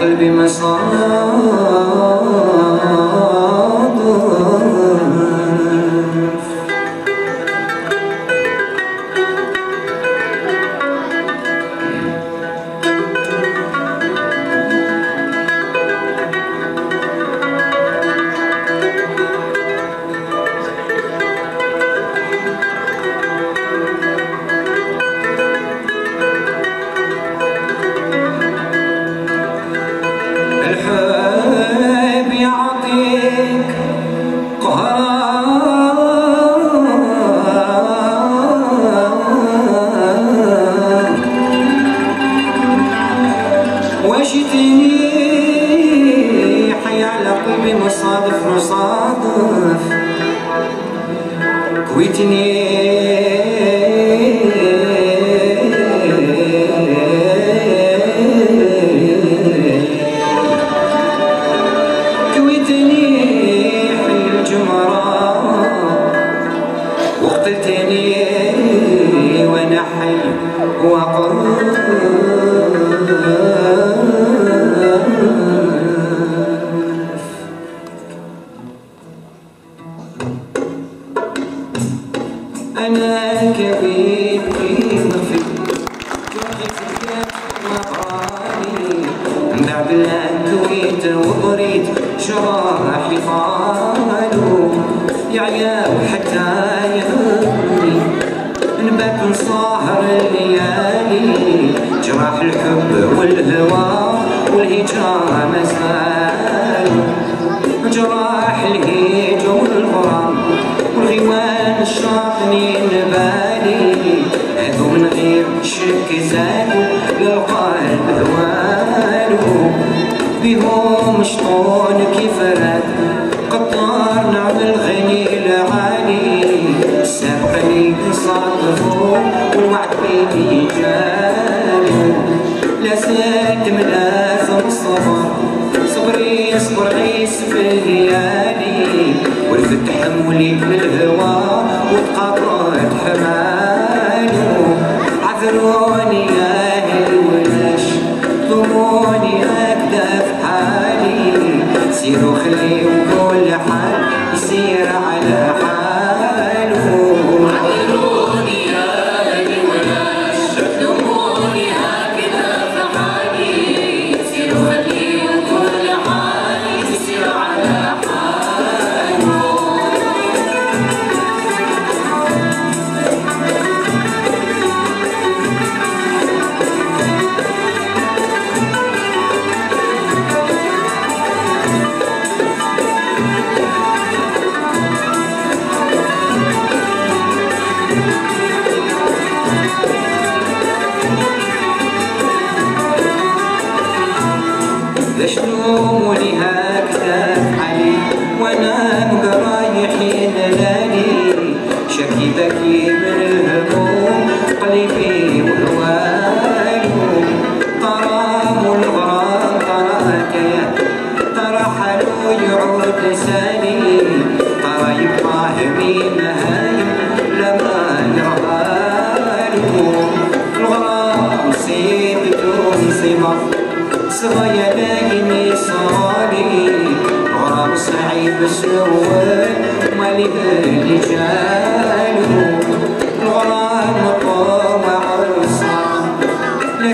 قلبي يا عيال حتى يهمني نبات نصاهر الليالي جراح الحب والهوى والهجرة زالوا جراح الهيج والغرام والغيوان الشاطنين بالي هذو من غير شك زادوا للقلب هوالو بهم شطون كيف راد قطار نعم الغني العالي. سابقني صادفوا والوعد بيدي جالو لا زاد من آثم الصبر صبري يصبر عيس في الليالي ورفت حمولي في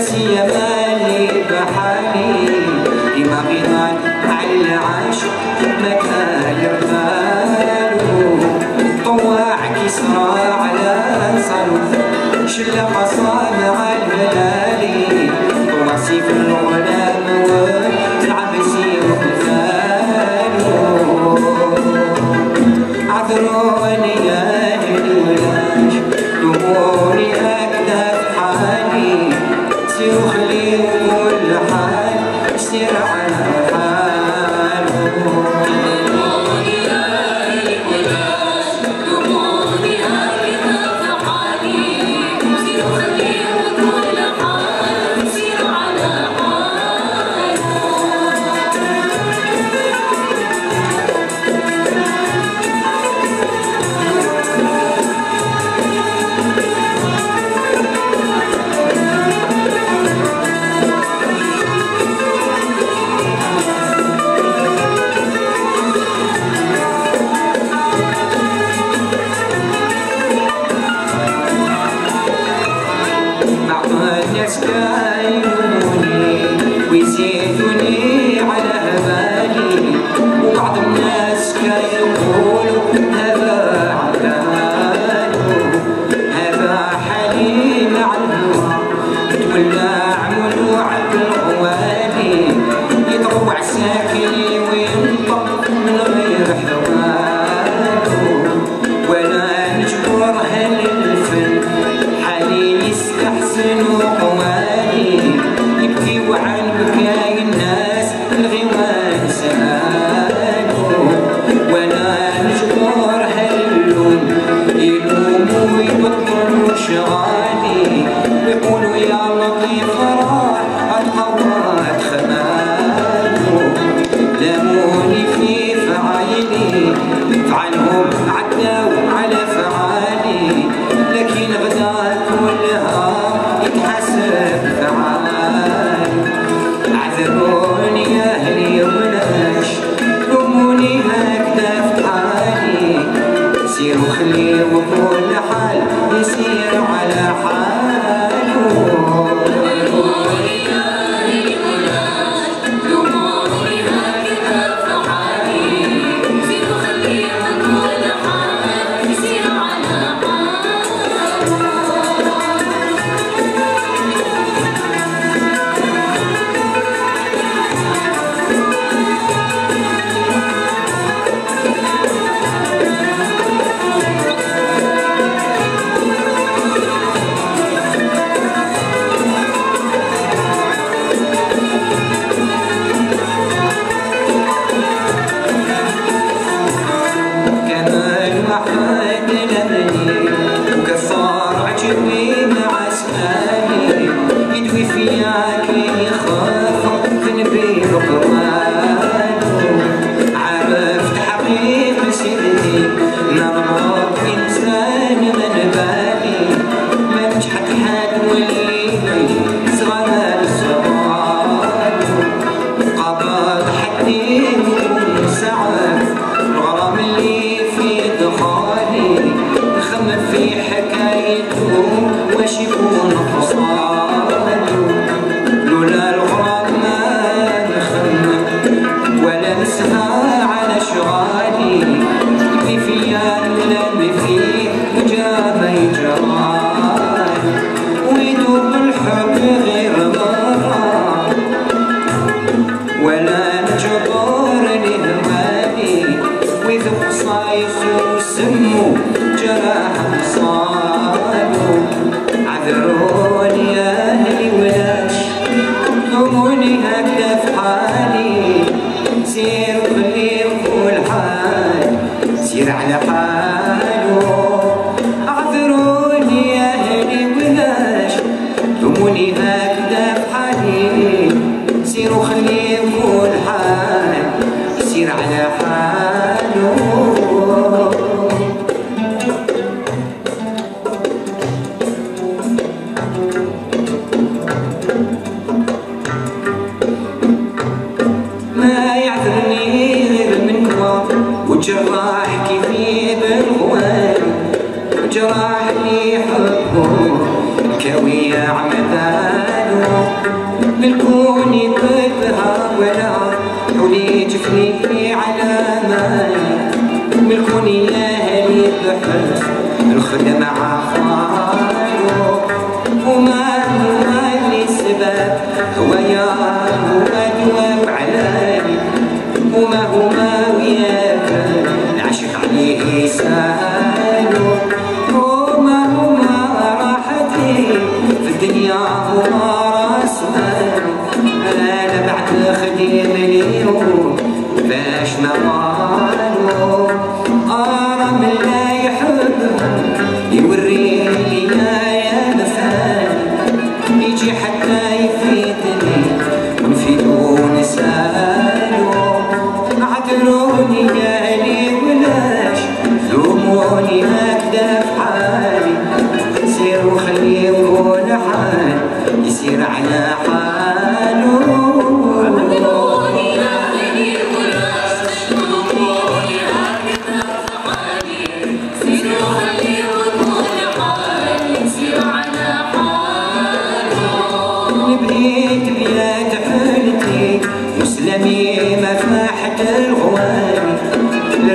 سيما لي بحالي وياك هما جواب علي هما هما وياك العشق عليه سالو هما هما راحتي في الدنيا هما راس أنا بعد خديم اليوم باش ما قالوا. ارى من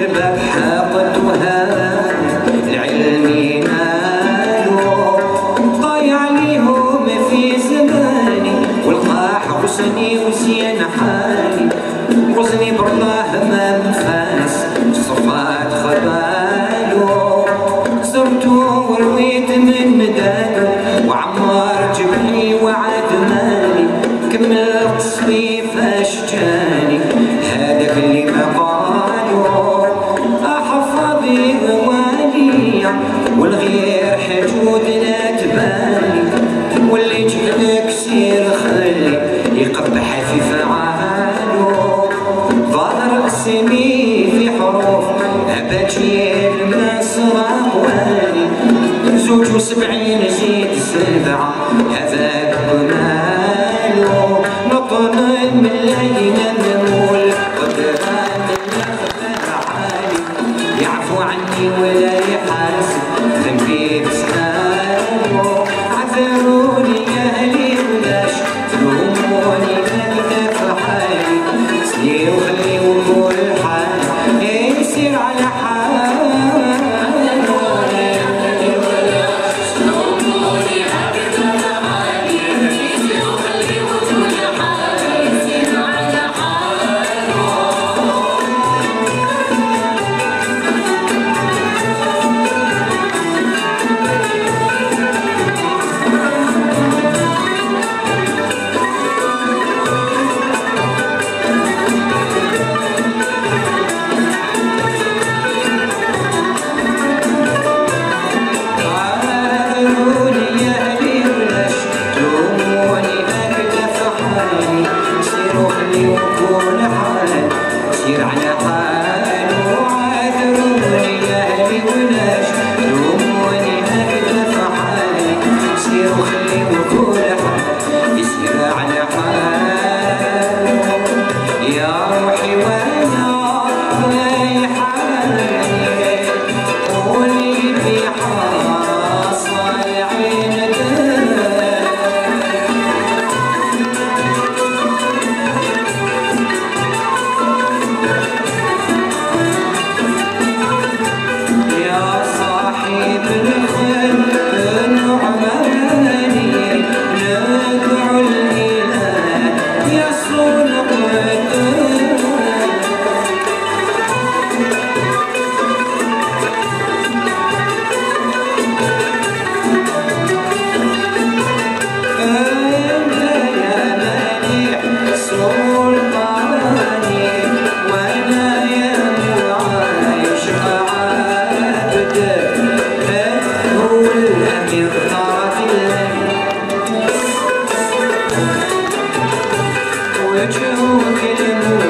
it back. سبعين جيت السبعة you